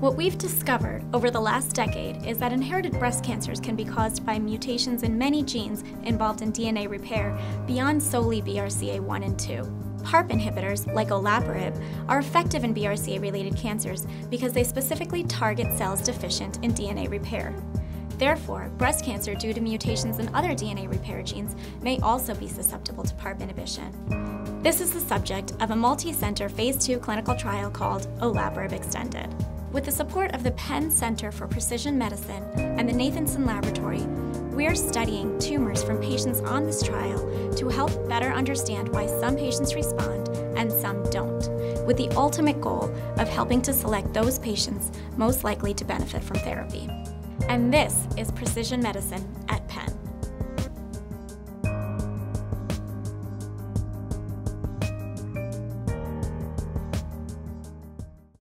What we've discovered over the last decade is that inherited breast cancers can be caused by mutations in many genes involved in DNA repair beyond solely BRCA1 and 2. PARP inhibitors, like olaparib, are effective in BRCA-related cancers because they specifically target cells deficient in DNA repair. Therefore, breast cancer due to mutations in other DNA repair genes may also be susceptible to PARP inhibition. This is the subject of a multi-center phase 2 clinical trial called olaparib Extended. With the support of the Penn Center for Precision Medicine and the Nathanson Laboratory, we are studying tumors from patients on this trial to help better understand why some patients respond and some don't, with the ultimate goal of helping to select those patients most likely to benefit from therapy. And this is Precision Medicine at Penn.